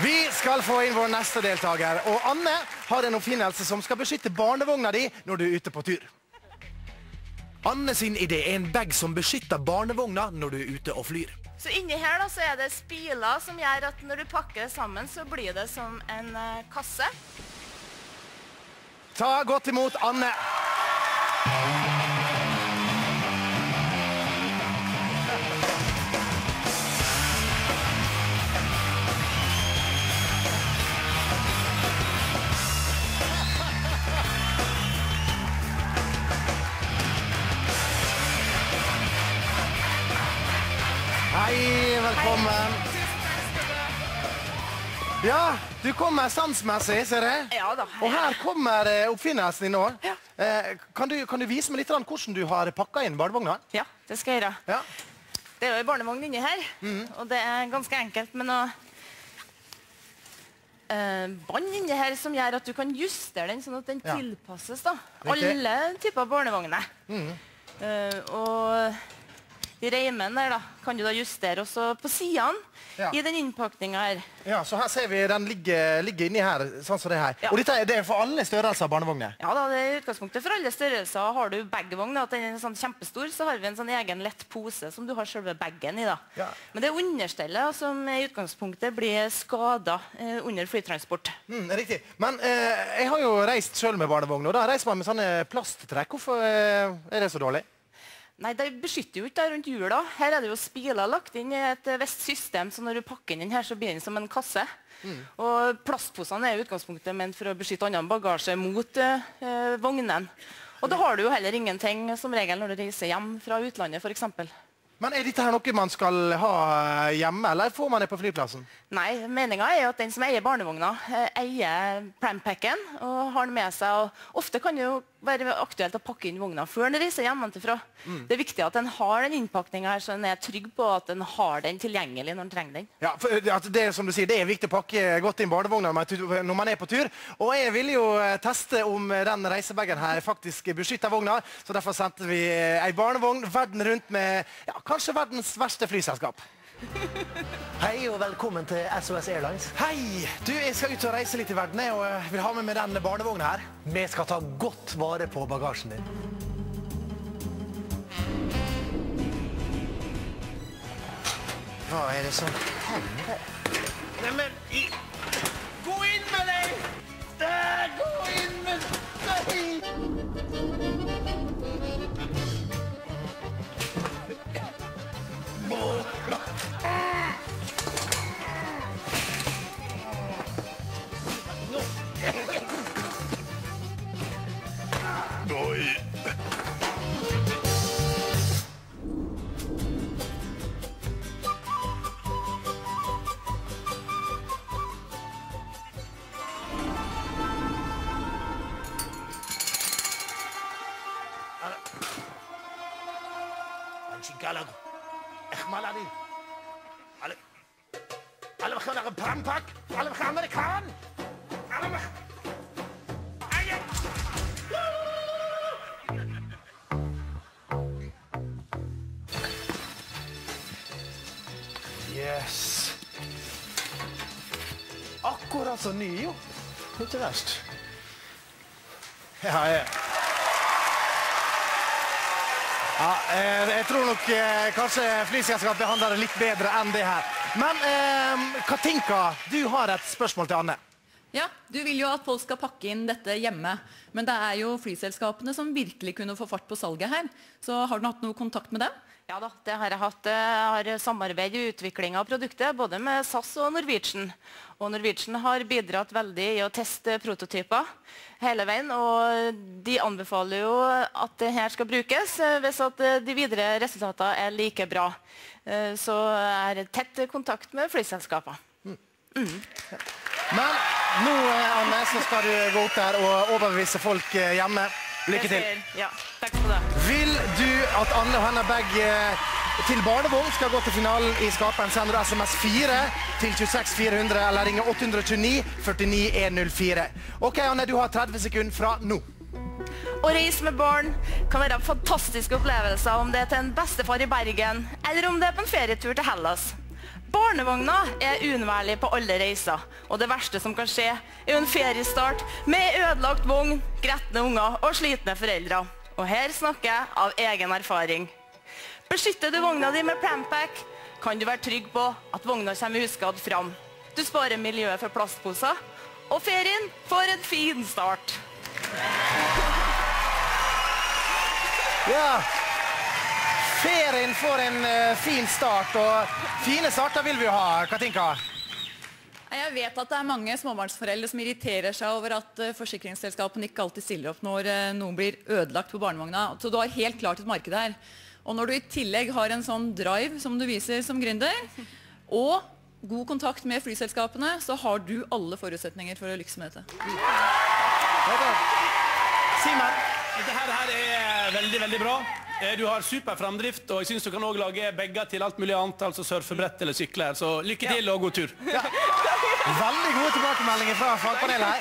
Vi skal få inn vår neste deltaker. Og Anne har en oppfinnelse som skal beskytte barnevogna di når du er ute på tur. Anne sin idé er en bag som beskytter barnevogna når du er ute og flyr. Så inni her da, så er det spiler som gjør at når du pakker det sammen, så blir det som en eh, kasse. Ta godt imot Anne. Hei, velkommen. Ja, du kommer sansmessig, ser jeg. Ja da. Og her kommer eh, oppfinnelsen din nå. Ja. Eh, kan, du, kan du vise meg litt hvordan du har pakka inn barnevogna? Ja, det skal jeg gjøre. Ja. Det er jo en barnevogn inni her, og det er ganske enkelt med noe eh, bånd inni her som gjør at du kan justere den sånn at den Ja. tilpasses da. Riktig. alle typer barnevogner. Eh, og i reimen der da, kan du da justere også på sidene Ja. i den innpakningen her. ja, så her ser vi den ligger, ligger inni her, sånn som det her. Ja. Og dette det er for alle størrelser barnevogner. Ja da, det er utgangspunktet for alle størrelser. Har du bagvogn, at den er sånn kjempestor, så har vi en sånn egen lett pose som du har selve bagen i. da. Ja. Men det er understellet som i utgangspunktet blir skada eh, under flytransport. Mm, riktig. Men eh, jeg har jo reist sjøl med barnevogn, og da reiser man med sånne plasttrekk. Hvorfor eh, er det så dårlig? Nei, Det beskytter jo ikke rundt hjula. Her er det jo spiler lagt inn i et eh, visst system, så når du pakker inn den her, så blir den som en kasse. Og Plastposene er i utgangspunktet ment for å beskytte annen bagasje mot eh, eh, vognen. Og da har du jo heller ingenting som regel når du reiser hjem fra utlandet f.eks. Men er dette her noe man skal ha eh, hjemme, eller får man det på flyplassen? Nei, meninga er at den som eier barnevogna, eh, eier prampacken og har den med seg. og Ofte kan det jo være aktuelt å pakke inn vogna før den reiser hjemmefra. Det er viktig at den har den innpakninga her, så den er trygg på at den har den tilgjengelig når den trenger den. Ja, for eh, det, er som du sier, det er viktig å pakke godt inn barnevogna når man er på tur. Og jeg ville jo teste om den reisebagen her faktisk beskytter vogna, så derfor sendte vi ei barnevogn verden rundt med ja, kanskje verdens verste flyselskap. Hei og velkommen til SOS Airlines. Hei! Du, jeg skal ut og reise litt i verden og vil ha med meg den barnevogna her. Vi skal ta godt vare på bagasjen din. Hva er det som hender? Neimen Echmalani. Alle. Alle gaan. Alle gaan naar. Alle Aja. Yes. Akkurat så ny, jo. Ikke verst. Ja, ja. Ja, eh, jeg tror nok eh, kanskje flyselskapet behandler det litt bedre enn det her. Men eh, Katinka, du har et spørsmål til Anne. Ja, Du vil jo at folk skal pakke inn dette hjemme. Men det er jo flyselskapene som virkelig kunne få fart på salget her. Så har du hatt noe kontakt med dem? Ja da, det har jeg hatt. Jeg har samarbeid i utvikling av produktet, både med SAS og Norwegian. Og Norwegian har bidratt veldig i å teste prototyper hele veien. Og de anbefaler jo at det her skal brukes eh, hvis at eh, de videre resultatene er like bra. Eh, Så jeg har tett kontakt med flyselskaper. Men nå, eh, Anne, så skal du gå opp der og overbevise folk eh, hjemme. Lykke til. Ja, takk for det. Vil du at Anne og hennes bag eh, til barnevogn skal gå til finalen i Skaperen, sender du SMS 4 til 26400 eller ringer 829 49 104. Ok, Anne, du har 30 sekunder fra nå. Å reise med barn kan være fantastiske opplevelser om det er til en bestefar i Bergen, eller om det er på en ferietur til Hellas. Barnevogna er uunnværlig på alle reiser, og det verste som kan skje, er en feriestart med ødelagt vogn, gretne unger og slitne foreldre. Og her snakker jeg av egen erfaring. Beskytter du vogna di med Prampack, kan du være trygg på at vogna kommer uskadd fram. Du sparer miljøet for plastposer, og ferien får en fin start. Ja. Ferien får en eh, fin start, og fine starter vil vi jo ha. Katinka? Jeg vet at det er mange småbarnsforeldre som irriterer seg over at eh, forsikringsselskapene ikke alltid stiller opp når eh, noen blir ødelagt på barnevogna. Så du har helt klart et marked her. Og når du i tillegg har en sånn drive som du viser som gründer, og god kontakt med flyselskapene, så har du alle forutsetninger for å lykkes med dette. Simen? Dette her er veldig, veldig bra. Eh, Du har super framdrift, og jeg synes du kan også lage bager til alt mulig annet, altså surfebrett eller sykler. Så lykke til og god tur. Veldig gode tilbakemeldinger fra fagpanelet her.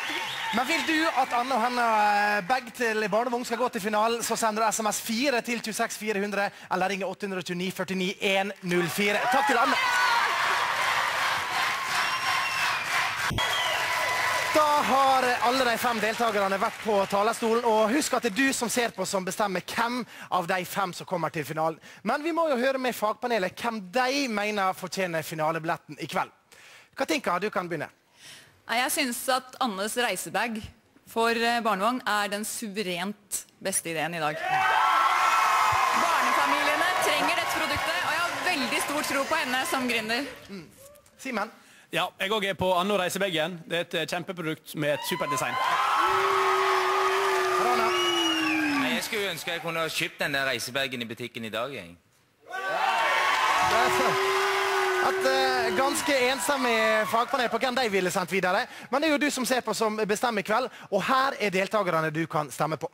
Men vil du at Anne og henne eh, bag til barnevogn skal gå til finalen, så sender du SMS 4 til 26400 eller ringer 829 49 104. Takk til Anne. Da har alle de fem deltakerne vært på talerstolen. Og husk at det er du som ser på som bestemmer hvem av de fem som kommer til finalen. Men vi må jo høre med fagpanelet hvem de mener fortjener finalebilletten i kveld. Katinka, du kan begynne. Jeg syns at Annes reisebag for eh, barnevogn er den suverent beste ideen i dag. Barnefamiliene trenger dette produktet, og jeg har veldig stor tro på henne som gründer. Simen? Ja, jeg òg er på Anno reisebeggen. Det er et eh, kjempeprodukt med et superdesign. Jeg skulle ønske jeg kunne ha kjøpt den der reisebagen i butikken i dag. Jeg. Et uh, ganske enstemmig fagpanel på hvem de ville sendt videre. Men det er jo du som ser på som bestemmer i kveld, og her er deltakerne du kan stemme på.